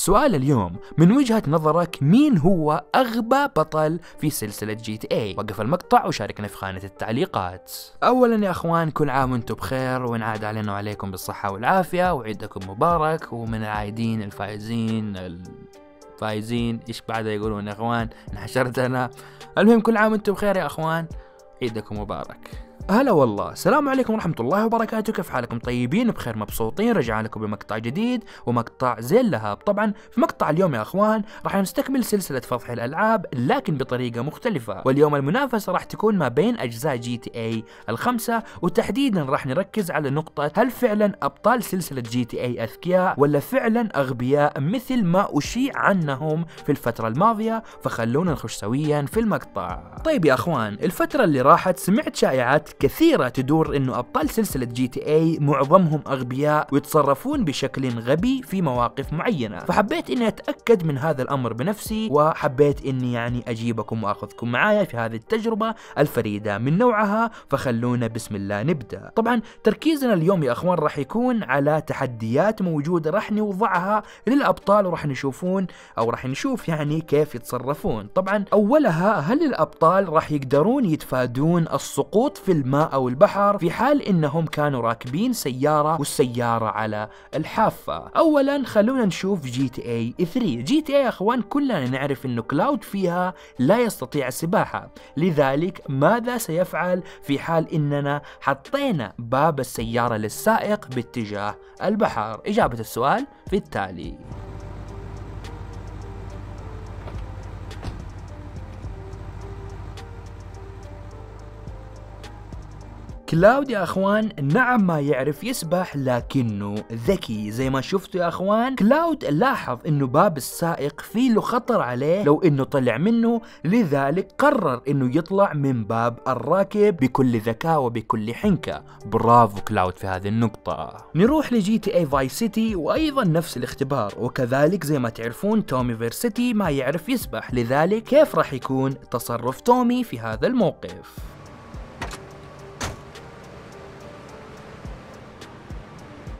سؤال اليوم من وجهة نظرك مين هو أغبى بطل في سلسلة GTA وقف المقطع وشاركنا في خانة التعليقات. أولا يا أخوان كل عام وأنتم بخير ونعاد علينا وعليكم بالصحة والعافية وعيدكم مبارك. ومن العايدين الفائزين الفايزين إيش بعدها يقولون يا أخوان؟ انحشرت المهم كل عام وأنتم بخير يا أخوان. عيدكم مبارك. هلا والله. السلام عليكم ورحمة الله وبركاته. كيف حالكم؟ طيبين بخير مبسوطين. رجعنا لكم بمقطع جديد ومقطع زي اللهاب. طبعا في مقطع اليوم يا أخوان راح نستكمل سلسلة فضح الألعاب لكن بطريقة مختلفة. واليوم المنافسة راح تكون ما بين أجزاء GTA الخمسة وتحديدا راح نركز على نقطة هل فعلا أبطال سلسلة GTA أذكياء ولا فعلا أغبياء مثل ما أشيع عنهم في الفترة الماضية؟ فخلونا نخش سويا في المقطع. طيب يا أخوان الفترة اللي راحت سمعت شائعات كثيرة تدور إنه أبطال سلسلة GTA معظمهم أغبياء ويتصرفون بشكل غبي في مواقف معينة. فحبيت إني أتأكد من هذا الأمر بنفسي وحبيت إني يعني أجيبكم وأخذكم معايا في هذه التجربة الفريدة من نوعها فخلونا بسم الله نبدأ. طبعا تركيزنا اليوم يا أخوان راح يكون على تحديات موجودة راح نوضعها للأبطال وراح نشوفون أو راح نشوف يعني كيف يتصرفون. طبعا أولها هل الأبطال راح يقدرون يتفادون السقوط في الماء أو البحر في حال إنهم كانوا راكبين سيارة والسيارة على الحافة. أولا خلونا نشوف جي تي اي 3 جي تي اي أخوان كلنا نعرف إنه كلاود فيها لا يستطيع السباحة لذلك ماذا سيفعل في حال إننا حطينا باب السيارة للسائق باتجاه البحر؟ إجابة السؤال في التالي. كلاود يا أخوان نعم ما يعرف يسبح لكنه ذكي. زي ما شفتوا يا أخوان كلاود لاحظ إنه باب السائق فيه له خطر عليه. لو إنه طلع منه لذلك قرر إنه يطلع من باب الراكب بكل ذكاء وبكل حنكة. برافو كلاود في هذه النقطة. نروح ل GTA Vice City وأيضا نفس الاختبار. وكذلك زي ما تعرفون تومي فيرسيتي ما يعرف يسبح. لذلك كيف راح يكون تصرف تومي في هذا الموقف؟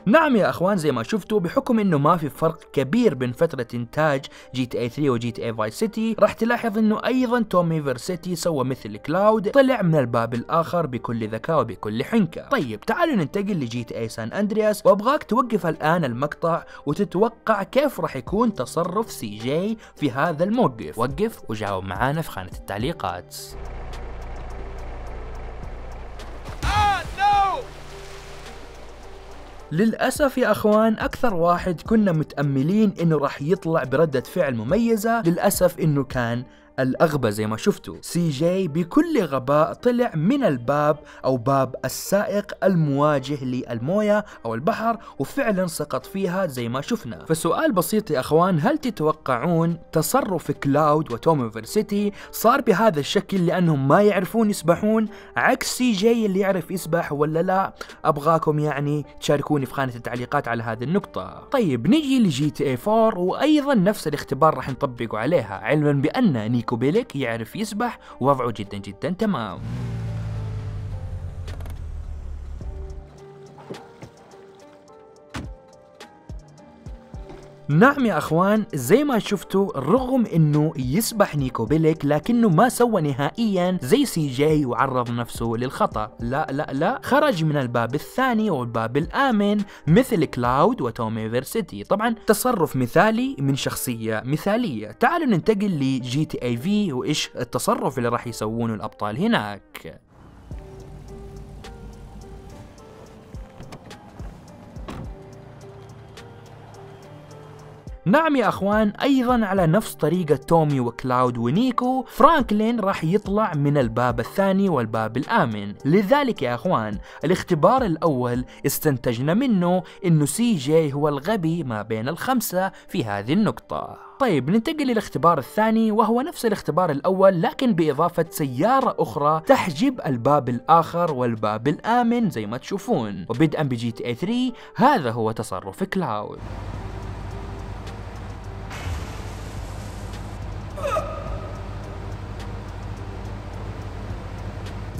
نعم يا أخوان زي ما شفتوا بحكم إنه ما في فرق كبير بين فترة إنتاج GTA 3 و GTA Vice City راح تلاحظ إنه أيضا تومي فيرسيتي سوى مثل كلاود طلع من الباب الآخر بكل ذكاء وبكل حنكة. طيب تعالوا ننتقل ل GTA San Andreas وأبغاك توقف الآن المقطع وتتوقع كيف راح يكون تصرف CJ في هذا الموقف. وقف وجاوب معانا في خانة التعليقات. للأسف يا أخوان أكثر واحد كنا متأملين إنه راح يطلع بردة فعل مميزة للأسف إنه كان الأغبى زي ما شفتوا. CJ بكل غباء طلع من الباب أو باب السائق المواجه للموية أو البحر وفعلا سقط فيها زي ما شفنا. فسؤال بسيط يا أخوان هل تتوقعون تصرف كلاود وتومي فيرسيتي صار بهذا الشكل لأنهم ما يعرفون يسبحون؟ عكس CJ اللي يعرف يسبح ولا لا؟ أبغاكم يعني تشاركوني في خانة التعليقات على هذه النقطة. طيب نجي ل GTA 4 وأيضا نفس الاختبار راح نطبقه عليها علما بأن نيكو بيليك يعرف يسبح ووضعه جدا جدا تمام. نعم يا أخوان زي ما شفتوا رغم إنه يسبح نيكو بيليك لكنه ما سوى نهائيا زي CJ وعرض نفسه للخطأ. لا لا لا خرج من الباب الثاني والباب الآمن مثل كلاود وتومي فيرسيتي. طبعا تصرف مثالي من شخصية مثالية. تعالوا ننتقل ل GTA V وإيش التصرف اللي راح يسوونه الأبطال هناك. نعم يا أخوان أيضا على نفس طريقة تومي وكلاود ونيكو فرانكلين راح يطلع من الباب الثاني والباب الآمن. لذلك يا أخوان الاختبار الأول استنتجنا منه انه CJ هو الغبي ما بين الخمسة في هذه النقطة. طيب ننتقل للاختبار الثاني وهو نفس الاختبار الأول لكن بإضافة سيارة أخرى تحجب الباب الآخر والباب الآمن زي ما تشوفون. وبدءا ب GTA 3 هذا هو تصرف كلاود.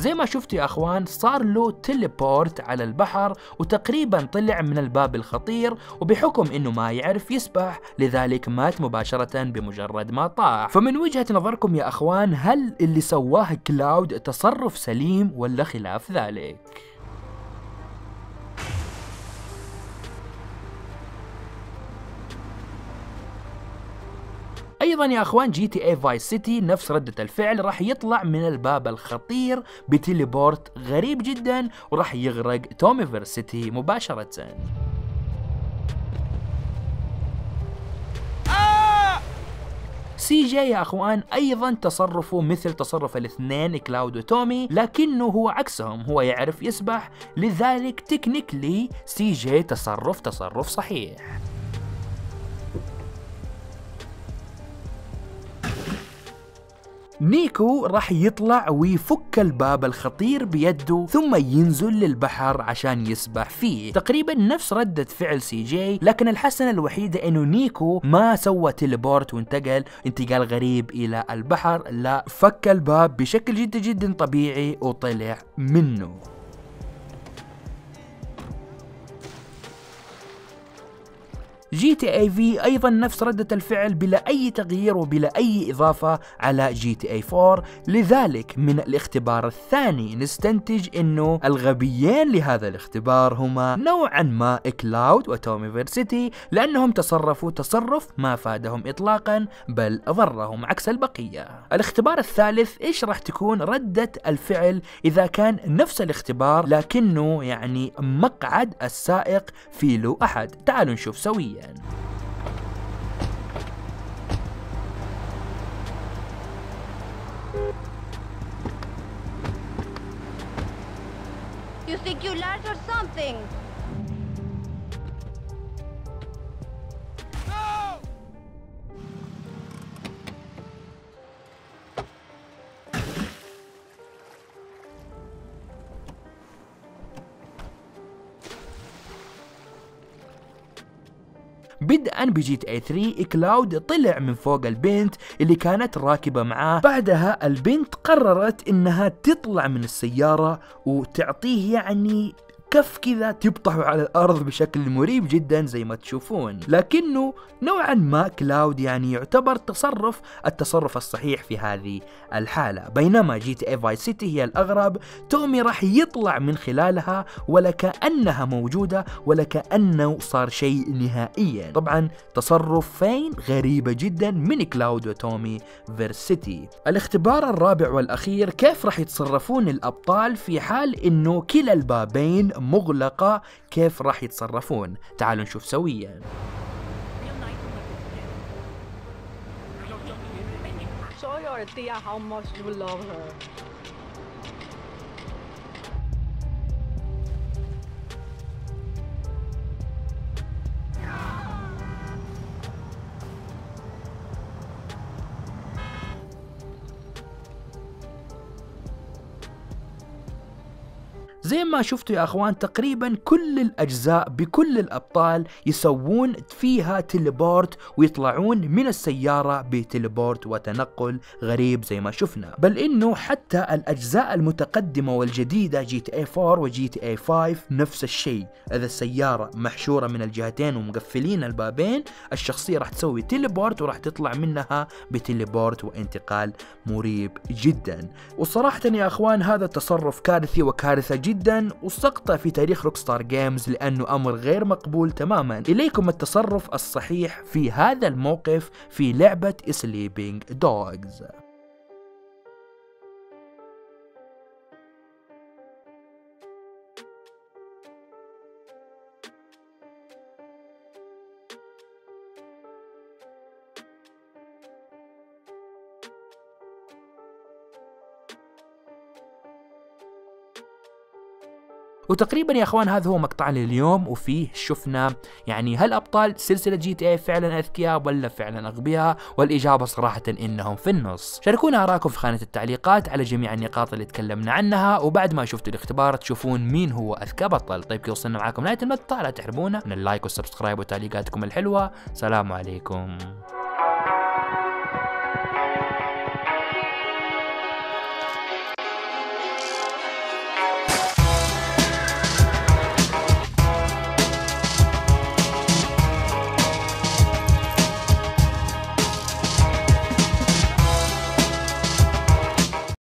زي ما شفتوا يا أخوان صار له teleport على البحر وتقريبا طلع من الباب الخطير وبحكم إنه ما يعرف يسبح لذلك مات مباشرة بمجرد ما طاح فمن وجهة نظركم يا أخوان هل اللي سواه كلاود تصرف سليم ولا خلاف ذلك؟ أيضا يا أخوان GTA Vice City نفس ردة الفعل راح يطلع من الباب الخطير ب teleport غريب جدا وراح يغرق تومي فيرسيتي مباشرة. CJ يا أخوان أيضا تصرفه مثل تصرف الاثنين كلاود وتومي لكنه هو عكسهم هو يعرف يسبح. لذلك technically CJ تصرف تصرف صحيح. نيكو راح يطلع ويفك الباب الخطير بيده ثم ينزل للبحر عشان يسبح فيه. تقريبا نفس ردة فعل CJ لكن الحسنة الوحيدة إنه نيكو ما سوى teleport وانتقل. انتقال غريب إلى البحر. لا فك الباب بشكل جدا جدا طبيعي وطلع منه. GTA V أيضا نفس ردة الفعل بلا أي تغيير وبلا أي إضافة على GTA 4 لذلك من الاختبار الثاني نستنتج إنه الغبيين لهذا الاختبار هما نوعا ما كلاود وتومي فيرسيتي لأنهم تصرفوا تصرف ما فادهم اطلاقا بل ضرهم عكس البقية. الاختبار الثالث إيش راح تكون ردة الفعل إذا كان نفس الاختبار لكنه يعني مقعد السائق في له أحد؟ تعالوا نشوف سويا You think you learned or something? بدءا ب GTA 3 كلاود طلع من فوق البنت اللي كانت راكبة معاه. بعدها البنت قررت إنها تطلع من السيارة وتعطيه يعني كف كذا تبطح على الأرض بشكل مريب جدا زي ما تشوفون. لكنه نوعا ما كلاود يعني يعتبر تصرف التصرف الصحيح في هذه الحالة. بينما GTA Vice City هي الأغرب تومي راح يطلع من خلالها ولا كأنها موجودة ولا كأنه صار شيء نهائيا. طبعا تصرفين غريبة جدا من كلاود وتومي فيرسيتي. الاختبار الرابع والأخير كيف راح يتصرفون الأبطال في حال إنه كلا البابين مغلقة كيف راح يتصرفون؟ تعالوا نشوف سويا. زي ما شفتوا يا أخوان تقريبا كل الأجزاء بكل الأبطال يسوون فيها teleport ويطلعون من السيارة ب teleport وتنقل غريب زي ما شفنا. بل إنه حتى الأجزاء المتقدمة والجديدة GTA 4 و GTA 5 نفس الشيء. إذا السيارة محشورة من الجهتين ومقفلين البابين الشخصية راح تسوي teleport وراح تطلع منها ب teleport وانتقال مريب جدا. وصراحة يا أخوان هذا تصرف كارثي وكارثة جدا. جدا وسقطة في تاريخ Rockstar Games لأنه أمر غير مقبول تماما. إليكم التصرف الصحيح في هذا الموقف في لعبة Sleeping Dogs وتقريبا يا أخوان هذا هو مقطعنا لليوم وفيه شفنا يعني هل أبطال سلسلة GTA فعلا أذكياء ولا فعلا أغبياء؟ والإجابة صراحة إنهم في النص. شاركونا آراءكم في خانة التعليقات على جميع النقاط اللي تكلمنا عنها وبعد ما شفتوا الاختبار تشوفون مين هو أذكى بطل. طيب كذا وصلنا معاكم نهايه المقطع لا تحرمونا من ال like وال subscribe وتعليقاتكم الحلوة. سلام عليكم.